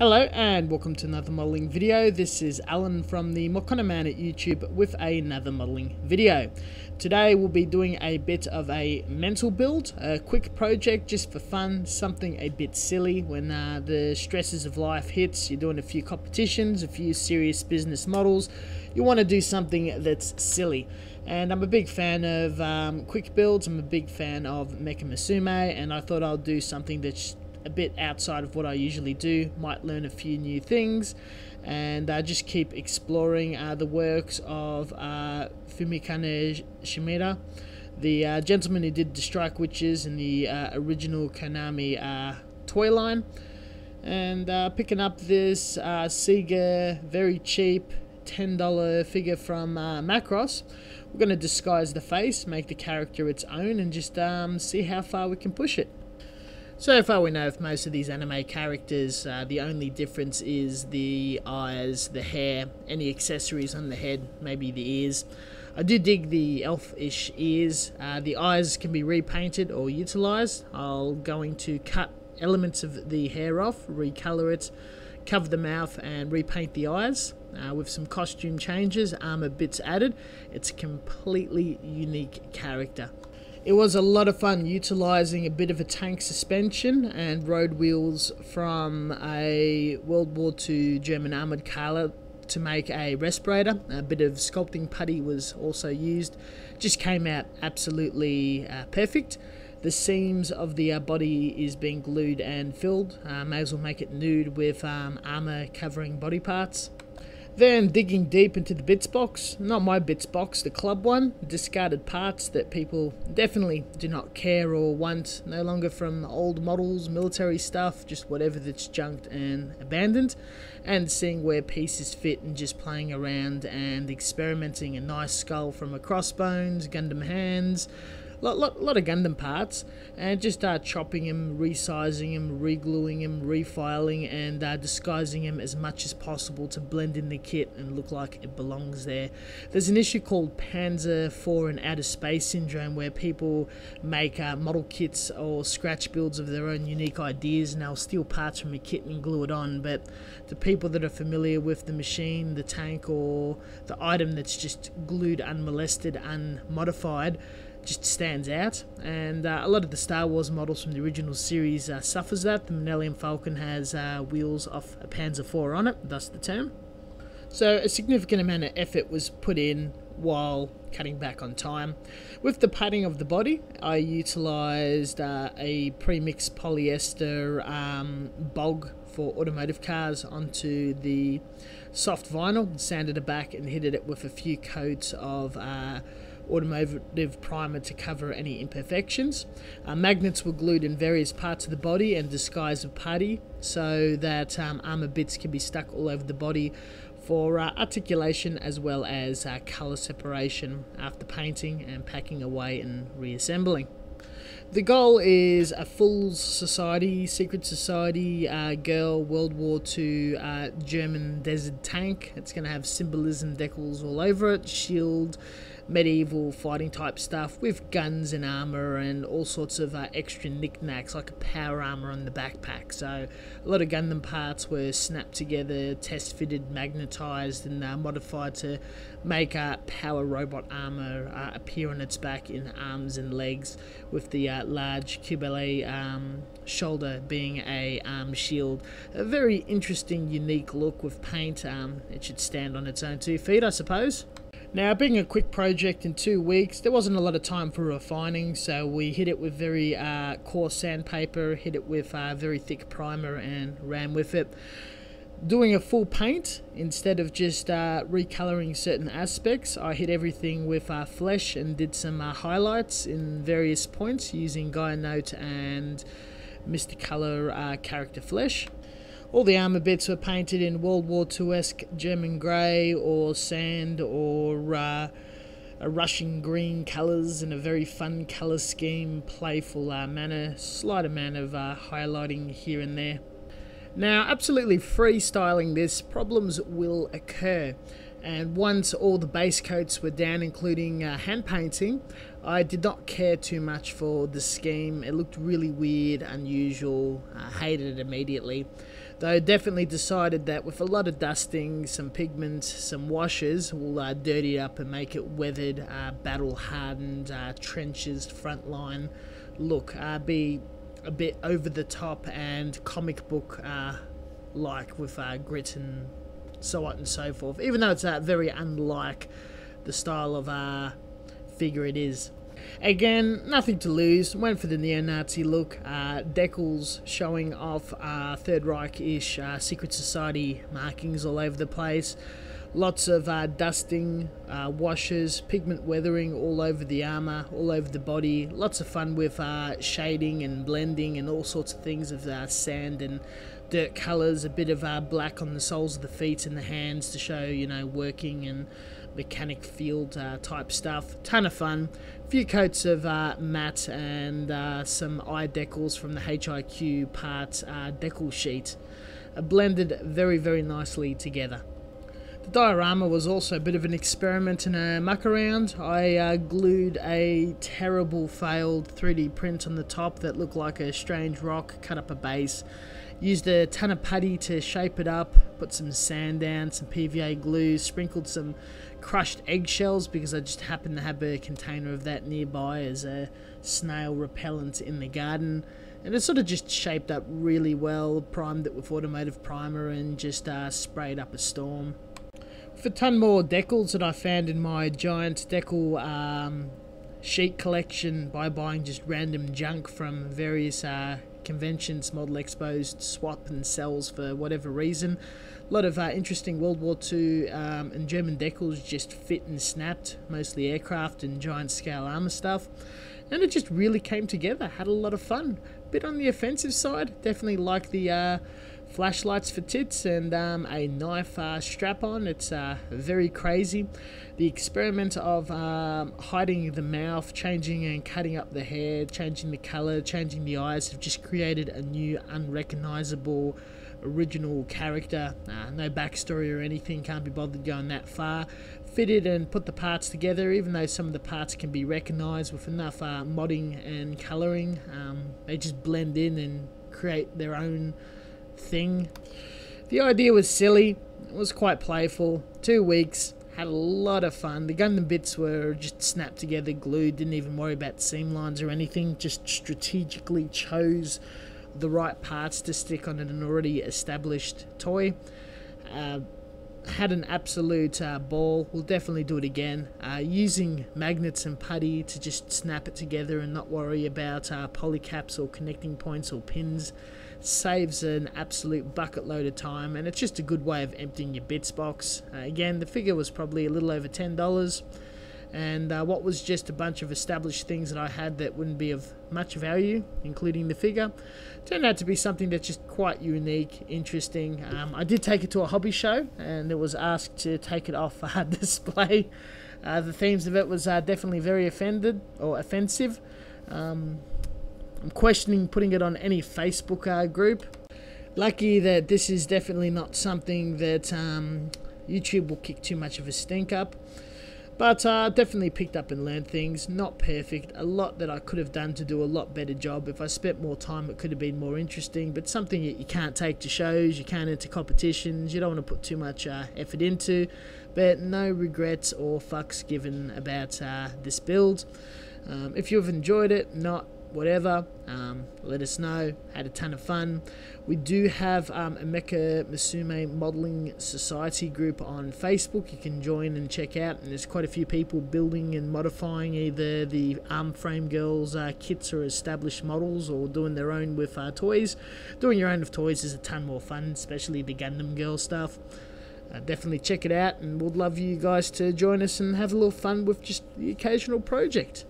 Hello and welcome to another modelling video. This is Alan from the Mokanaman at YouTube with another modelling video. Today we'll be doing a bit of a mental build, a quick project just for fun, something a bit silly when uh, the stresses of life hits, you're doing a few competitions, a few serious business models, you want to do something that's silly. And I'm a big fan of um, quick builds, I'm a big fan of Mecha Musume and I thought I'll do something that's a bit outside of what I usually do, might learn a few new things, and uh, just keep exploring uh, the works of uh, Humikane Shimada, the uh, gentleman who did the Strike Witches and the uh, original Konami uh, toy line. And picking up this Sega very cheap $10 figure from Macross. We're going to disguise the face, make the character its own, and just um, see how far we can push it. So far we know of most of these anime characters, uh, the only difference is the eyes, the hair, any accessories on the head, maybe the ears. I do dig the elf-ish ears. Uh, the eyes can be repainted or utilised. I'm going to cut elements of the hair off, recolor it, cover the mouth and repaint the eyes. Uh, with some costume changes, armor bits added. It's a completely unique character. It was a lot of fun utilizing a bit of a tank suspension and road wheels from a World War II German armored car to make a respirator. A bit of sculpting putty was also used. Just came out absolutely uh, perfect. The seams of the uh, body is being glued and filled. Uh, may as well make it nude with um, armor covering body parts. Then digging deep into the bits box, not my bits box, the club one, discarded parts that people definitely do not care or want, no longer from old models, military stuff, just whatever that's junked and abandoned, and seeing where pieces fit and just playing around and experimenting. A nice skull from a crossbones, Gundam hands, lot, lot, lot of Gundam parts, and just uh, chopping him, resizing him, regluing them, refiling, and uh, disguising them as much as possible to blend in the kit and look like it belongs there. There's an issue called Panzer IV and Outer Space Syndrome where people make uh, model kits or scratch builds of their own unique ideas and they'll steal parts from a kit and glue it on, but the people that are familiar with the machine, the tank, or the item that's just glued unmolested, unmodified, just stands out. And uh, a lot of the Star Wars models from the original series uh, suffers that. The Millennium Falcon has uh, wheels off a Panzer IV on it, thus the term. So a significant amount of effort was put in while cutting back on time. With the padding of the body, I utilised uh, a pre-mixed polyester um, bog for automotive cars onto the soft vinyl, sanded it back and hit it with a few coats of uh, automotive primer to cover any imperfections. Uh, magnets were glued in various parts of the body and disguised with putty so that um, armor bits can be stuck all over the body for uh, articulation as well as uh, color separation after painting and packing away and reassembling. The goal is a Thule Society, secret society, uh, girl, World War II, uh, German desert tank. It's going to have symbolism decals all over it, shield, medieval fighting type stuff with guns and armor and all sorts of uh, extra knickknacks like a power armor on the backpack. So a lot of Gundam parts were snapped together, test fitted, magnetized, and uh, modified to make uh, power robot armor uh, appear on its back in arms and legs, with the uh, large Kubele um, shoulder being a arm shield. A very interesting, unique look with paint. Um, it should stand on its own two feet, I suppose. Now, being a quick project in two weeks, there wasn't a lot of time for refining, so we hit it with very uh, coarse sandpaper, hit it with uh, very thick primer, and ran with it. Doing a full paint instead of just uh, recoloring certain aspects, I hit everything with uh, flesh and did some uh, highlights in various points using Gaia Note and Mr. Color uh, character flesh. All the armour bits were painted in World War II-esque German grey or sand or uh, a Russian green colours in a very fun colour scheme, playful uh, manner, slight amount of uh, highlighting here and there. Now, absolutely freestyling this, problems will occur. And once all the base coats were down, including uh, hand painting, I did not care too much for the scheme. It looked really weird, unusual, I hated it immediately. Though definitely decided that with a lot of dusting, some pigment, some washes, we'll uh, dirty it up and make it weathered, uh, battle hardened, uh, trenches, front line look. Uh, be a bit over the top and comic book uh, like with uh, grit and so on and so forth. Even though it's very unlike the style of figure it is. Again, nothing to lose. Went for the neo-Nazi look. Uh, decals showing off uh, Third Reich-ish uh, secret society markings all over the place. Lots of uh, dusting, uh, washes, pigment weathering all over the armor, all over the body. Lots of fun with uh, shading and blending and all sorts of things of sand and dirt colors. A bit of black on the soles of the feet and the hands to show, you know, working and mechanic field uh, type stuff. Ton of fun. A few coats of uh, matte and uh, some eye decals from the HIQ part uh, decal sheet. Uh, blended very, very nicely together. The diorama was also a bit of an experiment and a muck around. I uh, glued a terrible failed 3D print on the top that looked like a strange rock, cut up a base, used a ton of putty to shape it up, put some sand down, some PVA glue, sprinkled some crushed eggshells because I just happened to have a container of that nearby as a snail repellent in the garden. And it sort of just shaped up really well, primed it with automotive primer and just uh, sprayed up a storm. A ton more decals that I found in my giant decal um, sheet collection by buying just random junk from various uh, conventions, model expos, swap and sells for whatever reason. A lot of uh, interesting World War II um, and German decals just fit and snapped, mostly aircraft and giant scale armor stuff. And it just really came together, had a lot of fun. Bit on the offensive side, definitely like the uh, flashlights for tits and um, a knife uh, strap on. It's uh, very crazy. The experiment of um, hiding the mouth, changing and cutting up the hair, changing the color, changing the eyes have just created a new unrecognizable original character. Uh, no backstory or anything, can't be bothered going that far. Fitted and put the parts together, even though some of the parts can be recognized with enough uh, modding and coloring. Um, they just blend in and create their own thing. The idea was silly, it was quite playful. Two weeks, had a lot of fun. The Gundam bits were just snapped together, glued, didn't even worry about seam lines or anything, just strategically chose the right parts to stick on an already established toy. Uh, had an absolute uh, ball. We'll definitely do it again. Uh, using magnets and putty to just snap it together and not worry about uh, polycaps or connecting points or pins saves an absolute bucket load of time and it's just a good way of emptying your bits box. Uh, again, the figure was probably a little over $10 and uh, what was just a bunch of established things that I had that wouldn't be of much value, including the figure, turned out to be something that's just quite unique, interesting. Um, I did take it to a hobby show, and it was asked to take it off uh, display. Uh, the themes of it was uh, definitely very offended or offensive. Um, I'm questioning putting it on any Facebook uh, group. Lucky that this is definitely not something that um, YouTube will kick too much of a stink up. But uh, definitely picked up and learned things. Not perfect. A lot that I could have done to do a lot better job. If I spent more time, it could have been more interesting. But something that you can't take to shows, you can't enter competitions, you don't want to put too much uh, effort into. But no regrets or fucks given about uh, this build. Um, if you've enjoyed it, not whatever, um, let us know. Had a ton of fun. We do have um, a Mecha Musume Modeling Society group on Facebook. You can join and check out, and there's quite a few people building and modifying either the Arm Frame Girls uh, kits or established models, or doing their own with uh, toys. Doing your own with toys is a ton more fun, especially the Gundam Girl stuff. Uh, definitely check it out, and we'd love you guys to join us and have a little fun with just the occasional project.